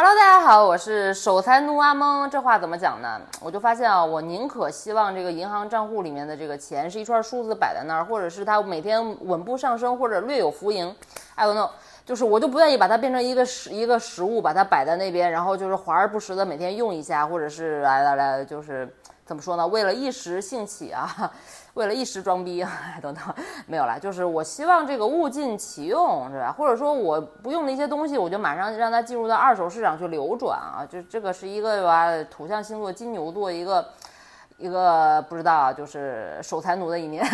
Hello，大家好，我是守财奴阿蒙。这话怎么讲呢？我就发现啊，我宁可希望这个银行账户里面的这个钱是一串数字摆在那儿，或者是它每天稳步上升，或者略有浮盈。I don't know，就是我就不愿意把它变成一个实一个实物，把它摆在那边，然后就是华而不实的每天用一下，或者是来来来，就是怎么说呢？为了一时兴起啊。为了一时装逼啊，等等，没有了。就是我希望这个物尽其用，是吧？或者说我不用的一些东西，我就马上让它进入到二手市场去流转啊。就这个是一个吧，土象星座金牛座一个一个不知道，就是守财奴的一面。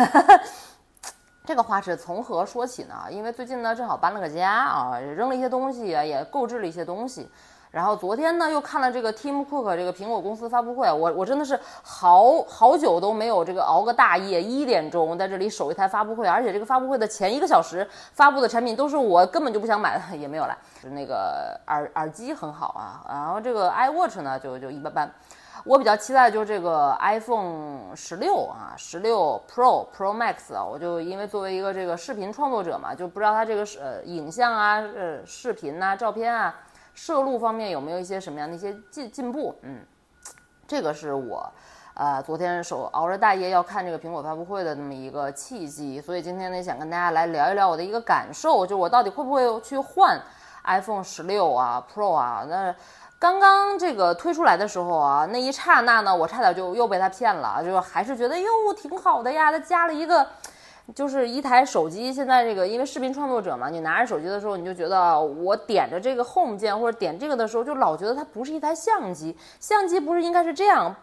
这个话是从何说起呢？因为最近呢，正好搬了个家啊，扔了一些东西啊，也购置了一些东西。然后昨天呢，又看了这个 Tim Cook 这个苹果公司发布会，我我真的是好好久都没有这个熬个大夜，一点钟在这里守一台发布会，而且这个发布会的前一个小时发布的产品都是我根本就不想买的，也没有了。就那个耳耳机很好啊，然后这个 iWatch 呢就就一般般。我比较期待的就是这个 iPhone 十六啊，十六 Pro Pro Max 啊，我就因为作为一个这个视频创作者嘛，就不知道它这个是呃影像啊、呃视频呐、照片啊。摄录方面有没有一些什么样的一些进进步？嗯，这个是我，呃，昨天手熬着大夜要看这个苹果发布会的那么一个契机，所以今天呢想跟大家来聊一聊我的一个感受，就我到底会不会去换 iPhone 十六啊 Pro 啊？那刚刚这个推出来的时候啊，那一刹那呢，我差点就又被他骗了，就还是觉得哟挺好的呀，他加了一个。就是一台手机，现在这个因为视频创作者嘛，你拿着手机的时候，你就觉得我点着这个 Home 键或者点这个的时候，就老觉得它不是一台相机。相机不是应该是这样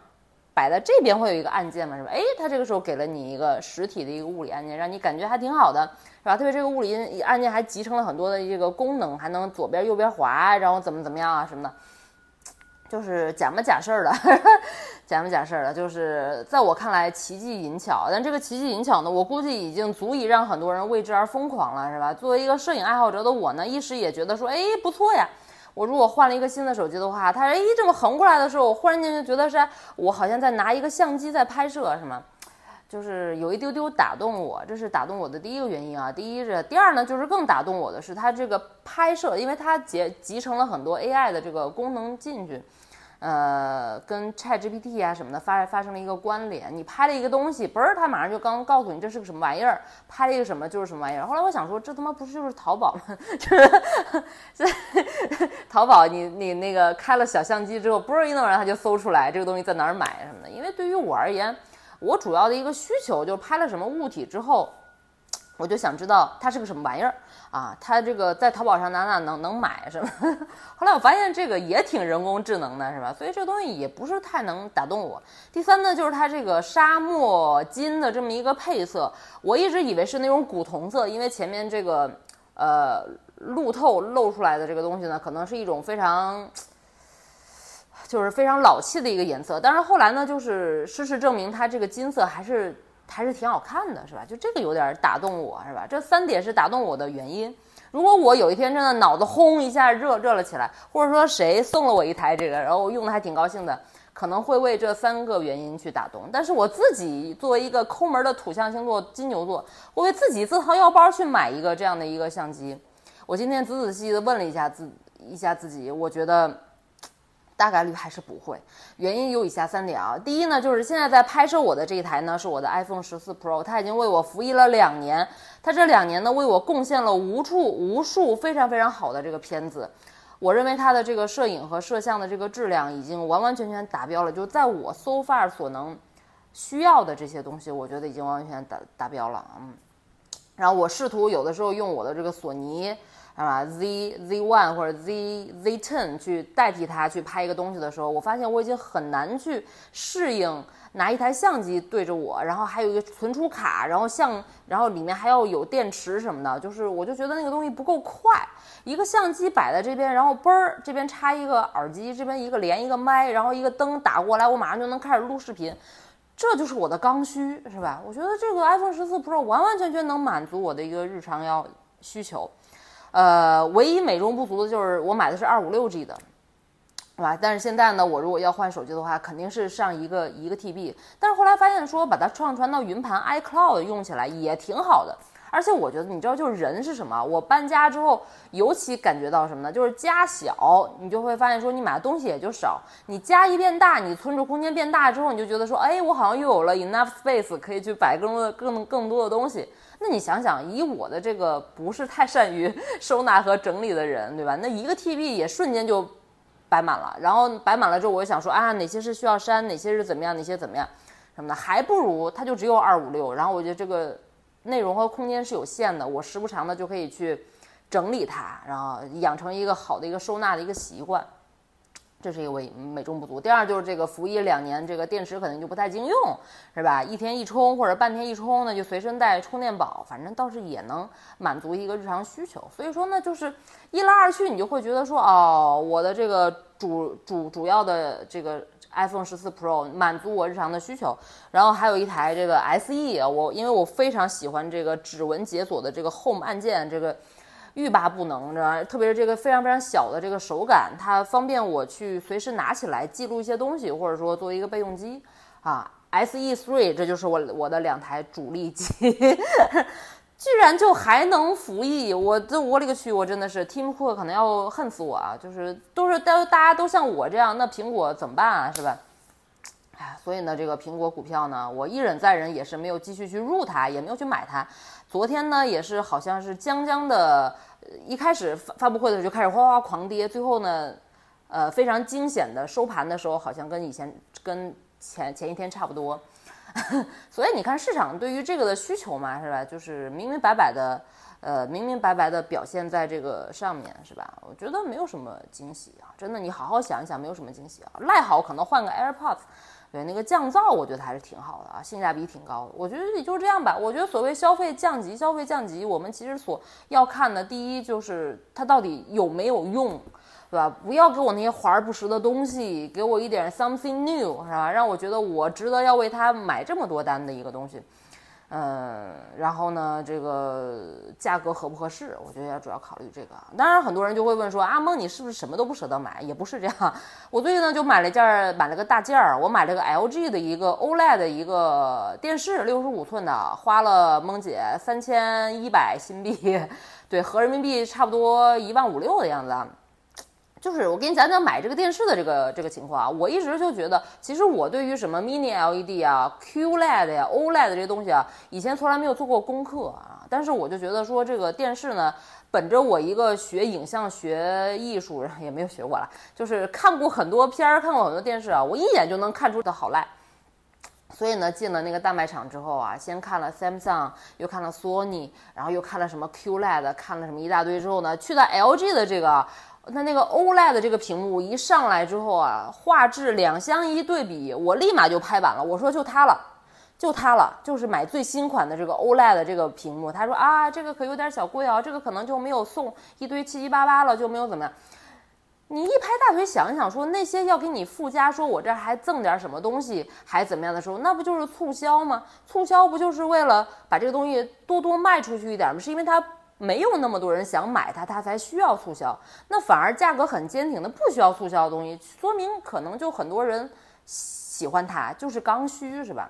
摆在这边会有一个按键嘛？是吧？哎，它这个时候给了你一个实体的一个物理按键，让你感觉还挺好的，是吧？特别这个物理按键还集成了很多的这个功能，还能左边右边滑，然后怎么怎么样啊什么的。就是假模假式的，假模假式的，就是在我看来奇技淫巧，但这个奇技淫巧呢，我估计已经足以让很多人为之而疯狂了，是吧？作为一个摄影爱好者的我呢，一时也觉得说，哎，不错呀。我如果换了一个新的手机的话，它哎这么横过来的时候，我忽然间就觉得是我好像在拿一个相机在拍摄，是吗？就是有一丢丢打动我，这是打动我的第一个原因啊。第一是，第二呢，就是更打动我的是它这个拍摄，因为它集集成了很多 AI 的这个功能进去。呃，跟 ChatGPT 啊什么的发发生了一个关联。你拍了一个东西，嘣儿，它马上就刚告诉你这是个什么玩意儿，拍了一个什么就是什么玩意儿。后来我想说，这他妈不是就是淘宝吗？就是 淘宝，你你那个开了小相机之后，嘣儿一弄，然后它就搜出来这个东西在哪儿买什么的。因为对于我而言，我主要的一个需求就是拍了什么物体之后。我就想知道它是个什么玩意儿啊？它这个在淘宝上哪哪能能买是吧？后来我发现这个也挺人工智能的，是吧？所以这东西也不是太能打动我。第三呢，就是它这个沙漠金的这么一个配色，我一直以为是那种古铜色，因为前面这个呃路透露出来的这个东西呢，可能是一种非常就是非常老气的一个颜色。但是后来呢，就是事实证明，它这个金色还是。还是挺好看的，是吧？就这个有点打动我，是吧？这三点是打动我的原因。如果我有一天真的脑子轰一下热热了起来，或者说谁送了我一台这个，然后我用的还挺高兴的，可能会为这三个原因去打动。但是我自己作为一个抠门的土象星座金牛座，我为自己自掏腰包去买一个这样的一个相机。我今天仔仔细细的问了一下自一下自己，我觉得。大概率还是不会，原因有以下三点啊。第一呢，就是现在在拍摄我的这一台呢，是我的 iPhone 十四 Pro，它已经为我服役了两年，它这两年呢为我贡献了无处无数非常非常好的这个片子。我认为它的这个摄影和摄像的这个质量已经完完全全达标了，就在我 so far 所能需要的这些东西，我觉得已经完完全全达达标了。嗯，然后我试图有的时候用我的这个索尼。啊？Z Z One 或者 Z Z Ten 去代替它去拍一个东西的时候，我发现我已经很难去适应拿一台相机对着我，然后还有一个存储卡，然后像，然后里面还要有电池什么的，就是我就觉得那个东西不够快。一个相机摆在这边，然后嘣儿这边插一个耳机，这边一个连一个麦，然后一个灯打过来，我马上就能开始录视频，这就是我的刚需，是吧？我觉得这个 iPhone 十四 Pro 完完全全能满足我的一个日常要需求。呃，唯一美中不足的就是我买的是二五六 G 的，是吧？但是现在呢，我如果要换手机的话，肯定是上一个一个 TB。但是后来发现说把它上传到云盘 iCloud 用起来也挺好的，而且我觉得，你知道，就是人是什么？我搬家之后，尤其感觉到什么呢？就是家小，你就会发现说，你买的东西也就少。你家一变大，你存储空间变大之后，你就觉得说，哎，我好像又有了 enough space 可以去摆更多的、更更多的东西。那你想想，以我的这个不是太善于 收纳和整理的人，对吧？那一个 TB 也瞬间就摆满了。然后摆满了之后，我就想说，啊，哪些是需要删，哪些是怎么样，哪些怎么样。什么的，还不如它就只有二五六，然后我觉得这个内容和空间是有限的，我时不常的就可以去整理它，然后养成一个好的一个收纳的一个习惯，这是一个美美中不足。第二就是这个服役两年，这个电池可能就不太经用，是吧？一天一充或者半天一充呢，就随身带充电宝，反正倒是也能满足一个日常需求。所以说呢，就是一来二去，你就会觉得说，哦，我的这个主主主要的这个。iPhone 十四 Pro 满足我日常的需求，然后还有一台这个 SE，我因为我非常喜欢这个指纹解锁的这个 Home 按键，这个欲罢不能，知道特别是这个非常非常小的这个手感，它方便我去随时拿起来记录一些东西，或者说作为一个备用机啊。SE Three 这就是我我的两台主力机。居然就还能服役，我这我勒个去，我真的是 Tim Cook 可能要恨死我啊！就是都是都大家都像我这样，那苹果怎么办啊？是吧？哎，所以呢，这个苹果股票呢，我一忍再忍，也是没有继续去入它，也没有去买它。昨天呢，也是好像是将将的，一开始发发布会的时候就开始哗哗狂跌，最后呢，呃，非常惊险的收盘的时候，好像跟以前跟前前一天差不多。所以你看，市场对于这个的需求嘛，是吧？就是明明白白的，呃，明明白白的表现在这个上面，是吧？我觉得没有什么惊喜啊，真的，你好好想一想，没有什么惊喜啊。赖好可能换个 AirPods，对，那个降噪我觉得还是挺好的啊，性价比挺高的。我觉得也就这样吧。我觉得所谓消费降级，消费降级，我们其实所要看的，第一就是它到底有没有用。对吧？不要给我那些华而不实的东西，给我一点 something new，是吧？让我觉得我值得要为它买这么多单的一个东西。嗯，然后呢，这个价格合不合适？我觉得要主要考虑这个。当然，很多人就会问说，阿蒙，你是不是什么都不舍得买？也不是这样。我最近呢就买了一件，买了个大件儿。我买了个 LG 的一个 OLED 的一个电视，六十五寸的，花了蒙姐三千一百新币，对，合人民币差不多一万五六的样子。就是我给你讲讲买这个电视的这个这个情况啊，我一直就觉得，其实我对于什么 Mini LED 啊、QLED 呀、OLED 这些东西啊，以前从来没有做过功课啊。但是我就觉得说这个电视呢，本着我一个学影像学艺术也没有学过了，就是看过很多片儿，看过很多电视啊，我一眼就能看出的好赖。所以呢，进了那个大卖场之后啊，先看了 Samsung，又看了 Sony，然后又看了什么 QLED，看了什么一大堆之后呢，去到 LG 的这个。那那个 OLED 这个屏幕一上来之后啊，画质两相一对比，我立马就拍板了。我说就它了，就它了，就是买最新款的这个 OLED 的这个屏幕。他说啊，这个可有点小贵啊，这个可能就没有送一堆七七八八了，就没有怎么样。你一拍大腿想想，说那些要给你附加，说我这还赠点什么东西，还怎么样的时候，那不就是促销吗？促销不就是为了把这个东西多多卖出去一点吗？是因为它。没有那么多人想买它，它才需要促销。那反而价格很坚挺的，不需要促销的东西，说明可能就很多人喜欢它，就是刚需，是吧？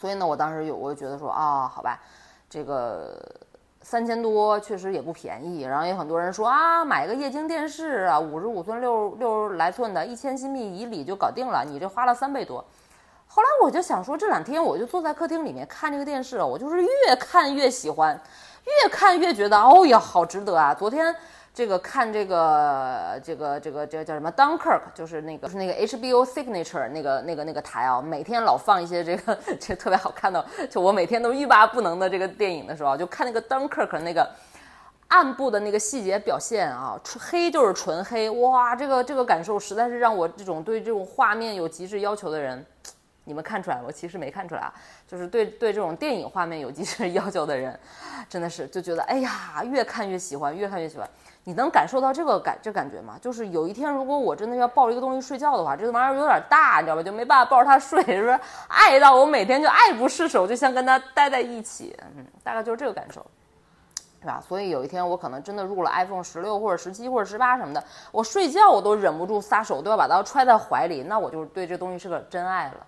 所以呢，我当时有我就觉得说啊，好吧，这个三千多确实也不便宜。然后也很多人说啊，买个液晶电视啊，五十五寸六六十来寸的，一千新币以里就搞定了，你这花了三倍多。后来我就想说，这两天我就坐在客厅里面看这个电视，我就是越看越喜欢。越看越觉得，哦呀，好值得啊！昨天这个看这个这个这个这个叫什么？Dunkirk，就是那个就是那个 HBO Signature 那个那个那个台啊，每天老放一些这个 这特别好看的，就我每天都欲罢不能的这个电影的时候，就看那个 Dunkirk 那个暗部的那个细节表现啊，纯黑就是纯黑，哇，这个这个感受实在是让我这种对这种画面有极致要求的人。你们看出来，我其实没看出来啊，就是对对这种电影画面有极致要求的人，真的是就觉得哎呀，越看越喜欢，越看越喜欢。你能感受到这个感这感觉吗？就是有一天如果我真的要抱一个东西睡觉的话，这个玩意儿有点大，你知道吧？就没办法抱着它睡，是不是？爱到我每天就爱不释手，就像跟它待在一起，嗯，大概就是这个感受，是吧？所以有一天我可能真的入了 iPhone 十六或者十七或者十八什么的，我睡觉我都忍不住撒手都要把它揣在怀里，那我就对这东西是个真爱了。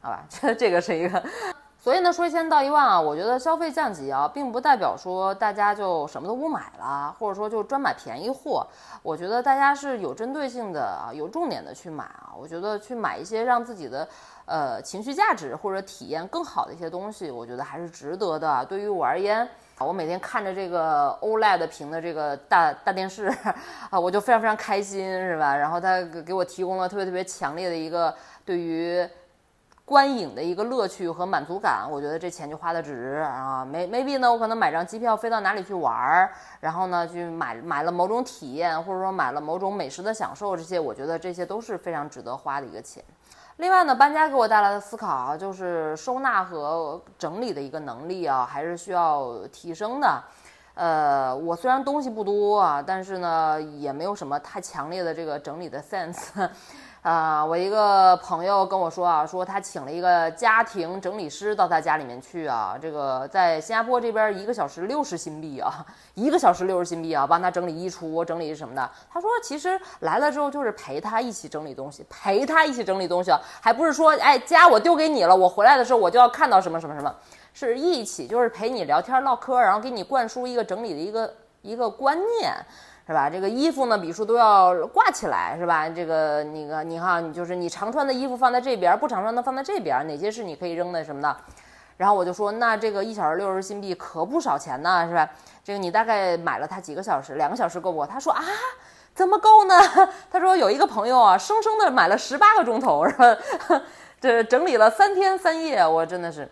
好吧，这 这个是一个，所以呢，说一千道一万啊，我觉得消费降级啊，并不代表说大家就什么都不买了，或者说就专买便宜货。我觉得大家是有针对性的啊，有重点的去买啊。我觉得去买一些让自己的呃情绪价值或者体验更好的一些东西，我觉得还是值得的。对于我而言，啊我每天看着这个 OLED 屏的这个大大电视啊，我就非常非常开心，是吧？然后它给我提供了特别特别强烈的一个对于。观影的一个乐趣和满足感，我觉得这钱就花的值啊。没 maybe 呢，我可能买张机票飞到哪里去玩儿，然后呢去买买了某种体验，或者说买了某种美食的享受，这些我觉得这些都是非常值得花的一个钱。另外呢，搬家给我带来的思考啊，就是收纳和整理的一个能力啊，还是需要提升的。呃，我虽然东西不多啊，但是呢，也没有什么太强烈的这个整理的 sense。啊，我一个朋友跟我说啊，说他请了一个家庭整理师到他家里面去啊，这个在新加坡这边一个小时六十新币啊，一个小时六十新币啊，帮他整理衣橱、整理什么的。他说其实来了之后就是陪他一起整理东西，陪他一起整理东西，还不是说哎家我丢给你了，我回来的时候我就要看到什么什么什么，是一起就是陪你聊天唠嗑，然后给你灌输一个整理的一个一个观念。是吧？这个衣服呢，笔数都要挂起来，是吧？这个那个你哈，你就是你常穿的衣服放在这边，不常穿的放在这边，哪些是你可以扔的什么的？然后我就说，那这个一小时六十新币可不少钱呢，是吧？这个你大概买了它几个小时？两个小时够不够？他说啊，怎么够呢？他说有一个朋友啊，生生的买了十八个钟头，是吧？这整理了三天三夜，我真的是。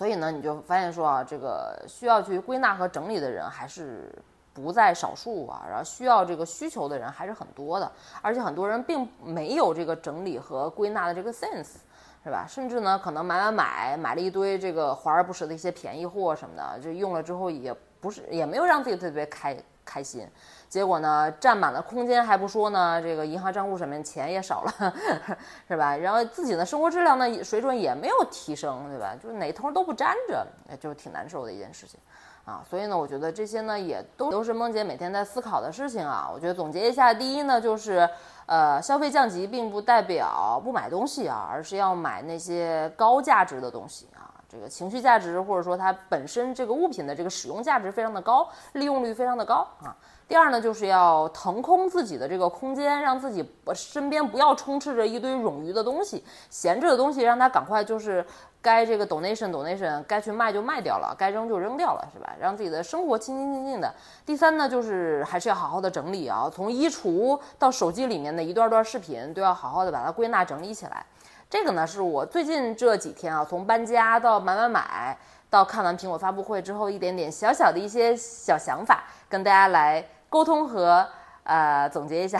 所以呢，你就发现说啊，这个需要去归纳和整理的人还是。不在少数啊，然后需要这个需求的人还是很多的，而且很多人并没有这个整理和归纳的这个 sense，是吧？甚至呢，可能买买买买了一堆这个华而不实的一些便宜货什么的，就用了之后也不是也没有让自己特别开开心，结果呢，占满了空间还不说呢，这个银行账户上面钱也少了，是吧？然后自己的生活质量呢水准也没有提升，对吧？就是哪头都不沾着，就挺难受的一件事情。啊，所以呢，我觉得这些呢也都都是梦姐每天在思考的事情啊。我觉得总结一下，第一呢就是，呃，消费降级并不代表不买东西啊，而是要买那些高价值的东西啊，这个情绪价值或者说它本身这个物品的这个使用价值非常的高，利用率非常的高啊。第二呢，就是要腾空自己的这个空间，让自己身边不要充斥着一堆冗余的东西，闲置的东西让它赶快就是该这个 donation donation，该去卖就卖掉了，该扔就扔掉了，是吧？让自己的生活清清静静的。第三呢，就是还是要好好的整理啊，从衣橱到手机里面的一段段视频，都要好好的把它归纳整理起来。这个呢，是我最近这几天啊，从搬家到买买买，到看完苹果发布会之后，一点点小小的一些小想法，跟大家来。沟通和呃总结一下，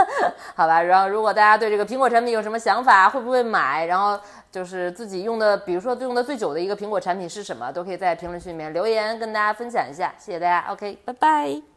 好吧。然后如果大家对这个苹果产品有什么想法，会不会买？然后就是自己用的，比如说用的最久的一个苹果产品是什么，都可以在评论区里面留言跟大家分享一下。谢谢大家，OK，拜拜。